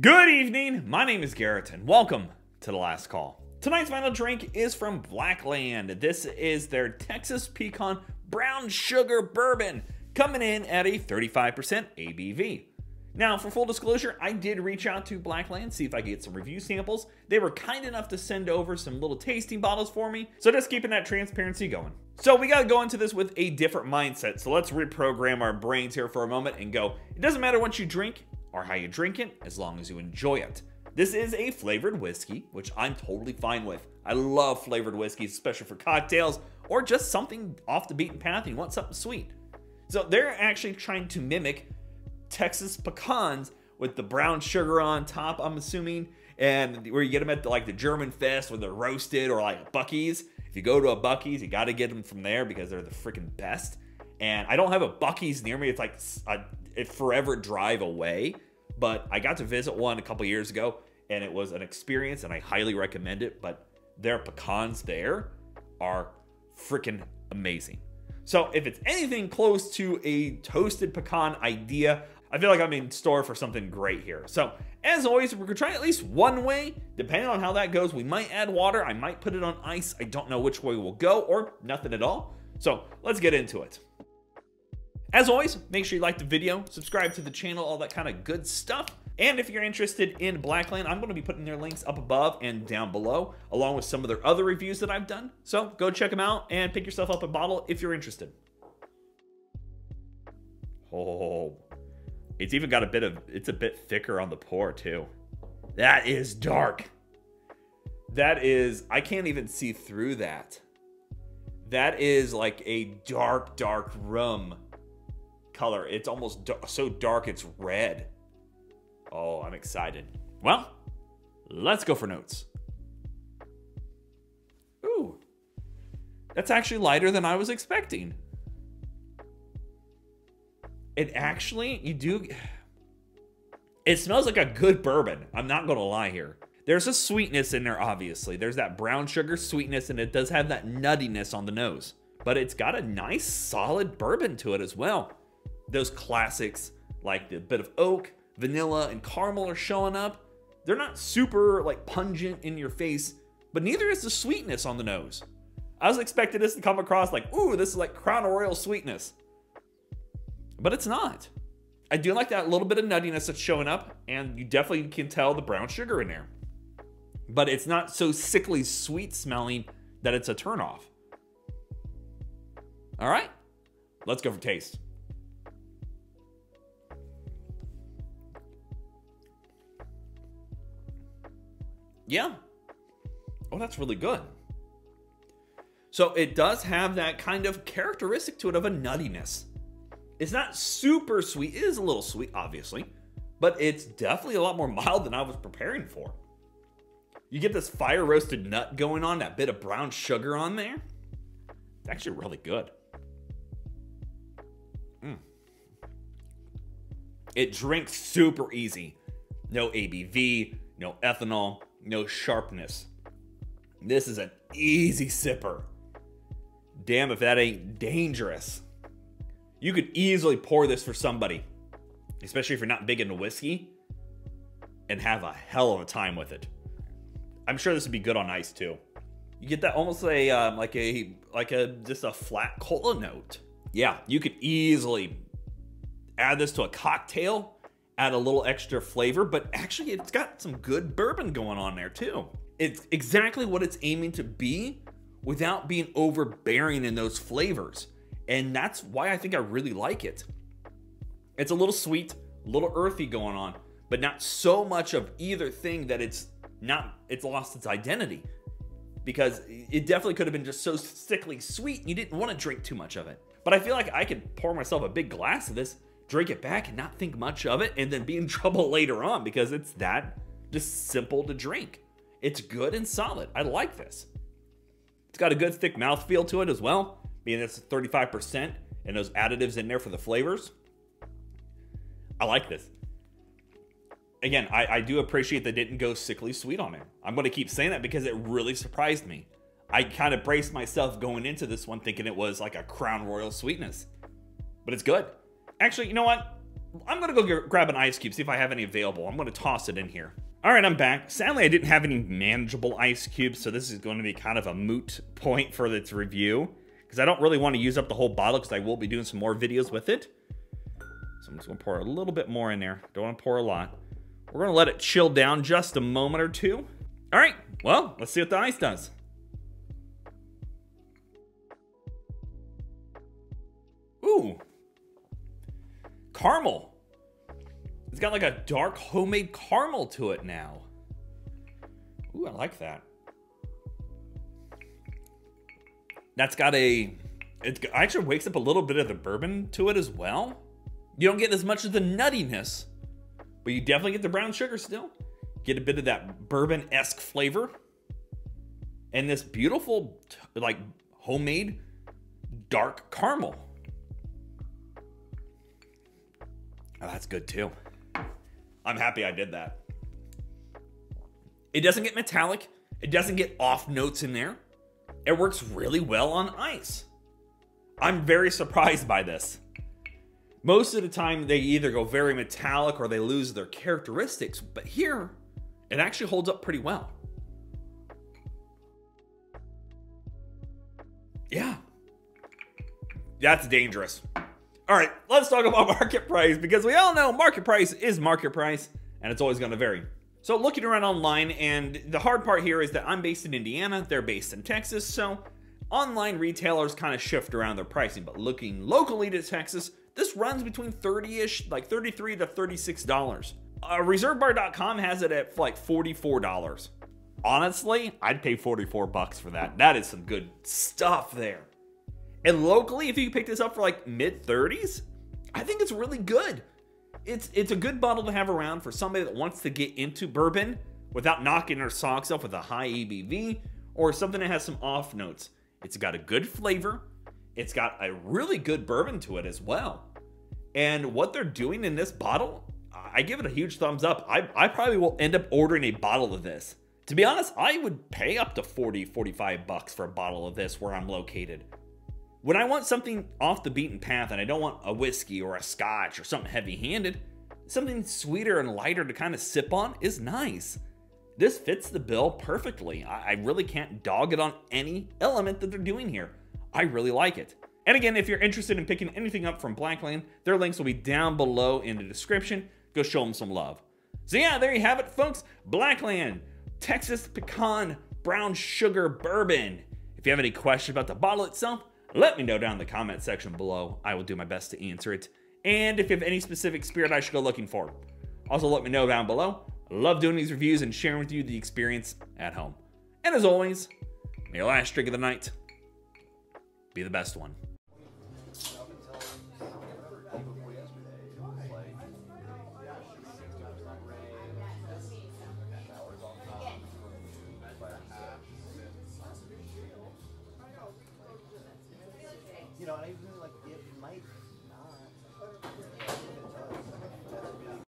Good evening. My name is Garrett, and welcome to the last call. Tonight's final drink is from Blackland. This is their Texas Pecan Brown Sugar Bourbon, coming in at a 35% ABV. Now, for full disclosure, I did reach out to Blackland, to see if I could get some review samples. They were kind enough to send over some little tasting bottles for me, so just keeping that transparency going. So we gotta go into this with a different mindset, so let's reprogram our brains here for a moment and go, it doesn't matter what you drink, or how you drink it, as long as you enjoy it. This is a flavored whiskey, which I'm totally fine with. I love flavored whiskeys, especially for cocktails or just something off the beaten path and you want something sweet. So they're actually trying to mimic Texas pecans with the brown sugar on top, I'm assuming, and where you get them at the, like the German Fest where they're roasted or like Buc-ee's. If you go to a Buc-ee's, you got to get them from there because they're the freaking best. And I don't have a Buc-ee's near me. It's like a, a forever drive away but I got to visit one a couple years ago and it was an experience and I highly recommend it. But their pecans there are freaking amazing. So if it's anything close to a toasted pecan idea, I feel like I'm in store for something great here. So as always, we're gonna try at least one way. Depending on how that goes, we might add water. I might put it on ice. I don't know which way we'll go or nothing at all. So let's get into it. As always, make sure you like the video, subscribe to the channel, all that kind of good stuff. And if you're interested in Blackland, I'm going to be putting their links up above and down below, along with some of their other reviews that I've done. So go check them out and pick yourself up a bottle if you're interested. Oh, it's even got a bit of, it's a bit thicker on the pour too. That is dark. That is, I can't even see through that. That is like a dark, dark rum color. It's almost so dark it's red. Oh, I'm excited. Well, let's go for notes. Ooh, that's actually lighter than I was expecting. It actually, you do, it smells like a good bourbon. I'm not going to lie here. There's a sweetness in there, obviously. There's that brown sugar sweetness, and it does have that nuttiness on the nose. But it's got a nice, solid bourbon to it as well those classics like the bit of oak, vanilla, and caramel are showing up. They're not super like pungent in your face, but neither is the sweetness on the nose. I was expecting this to come across like, ooh, this is like Crown Royal sweetness. But it's not. I do like that little bit of nuttiness that's showing up, and you definitely can tell the brown sugar in there. But it's not so sickly sweet smelling that it's a turnoff. All right, let's go for taste. Yeah. Oh, that's really good. So it does have that kind of characteristic to it of a nuttiness. It's not super sweet. It is a little sweet, obviously, but it's definitely a lot more mild than I was preparing for. You get this fire roasted nut going on, that bit of brown sugar on there. It's actually really good. Mm. It drinks super easy. No ABV, no ethanol, no sharpness. This is an easy sipper. Damn if that ain't dangerous. You could easily pour this for somebody, especially if you're not big into whiskey, and have a hell of a time with it. I'm sure this would be good on ice too. You get that almost a um, like a like a just a flat cola note. Yeah, you could easily add this to a cocktail add a little extra flavor, but actually it's got some good bourbon going on there too. It's exactly what it's aiming to be without being overbearing in those flavors. And that's why I think I really like it. It's a little sweet, a little earthy going on, but not so much of either thing that it's not it's lost its identity. Because it definitely could have been just so sickly sweet, you didn't want to drink too much of it. But I feel like I could pour myself a big glass of this drink it back and not think much of it and then be in trouble later on because it's that just simple to drink. It's good and solid. I like this. It's got a good thick mouthfeel to it as well, being it's 35% and those additives in there for the flavors. I like this. Again, I, I do appreciate that didn't go sickly sweet on it. I'm going to keep saying that because it really surprised me. I kind of braced myself going into this one thinking it was like a Crown Royal sweetness. But it's good. Actually, you know what? I'm gonna go grab an ice cube, see if I have any available. I'm gonna toss it in here. All right, I'm back. Sadly, I didn't have any manageable ice cubes, so this is going to be kind of a moot point for its review because I don't really want to use up the whole bottle because I will be doing some more videos with it. So I'm just gonna pour a little bit more in there. Don't want to pour a lot. We're gonna let it chill down just a moment or two. All right, well, let's see what the ice does. Ooh, caramel. It's got like a dark homemade caramel to it now. Ooh, I like that. That's got a. It actually wakes up a little bit of the bourbon to it as well. You don't get as much of the nuttiness, but you definitely get the brown sugar still. Get a bit of that bourbon esque flavor. And this beautiful, like, homemade dark caramel. Oh, that's good too. I'm happy I did that. It doesn't get metallic, it doesn't get off notes in there. It works really well on ice. I'm very surprised by this. Most of the time, they either go very metallic or they lose their characteristics, but here, it actually holds up pretty well. Yeah. That's dangerous. All right, let's talk about market price because we all know market price is market price and it's always going to vary. So, looking around online, and the hard part here is that I'm based in Indiana, they're based in Texas, so online retailers kind of shift around their pricing. But looking locally to Texas, this runs between 30 ish, like 33 to $36. Uh, ReserveBar.com has it at like $44. Honestly, I'd pay 44 bucks for that. That is some good stuff there. And locally, if you pick this up for like mid 30s, I think it's really good. It's it's a good bottle to have around for somebody that wants to get into bourbon without knocking their socks off with a high ABV or something that has some off notes. It's got a good flavor. It's got a really good bourbon to it as well. And what they're doing in this bottle, I give it a huge thumbs up. I, I probably will end up ordering a bottle of this. To be honest, I would pay up to 40, 45 bucks for a bottle of this where I'm located. When I want something off the beaten path and I don't want a whiskey or a scotch or something heavy handed, something sweeter and lighter to kind of sip on is nice. This fits the bill perfectly. I really can't dog it on any element that they're doing here. I really like it. And again, if you're interested in picking anything up from Blackland, their links will be down below in the description. Go show them some love. So yeah, there you have it, folks. Blackland, Texas Pecan Brown Sugar Bourbon. If you have any questions about the bottle itself, let me know down in the comment section below. I will do my best to answer it. And if you have any specific spirit I should go looking for, also let me know down below. I love doing these reviews and sharing with you the experience at home. And as always, may your last drink of the night be the best one. You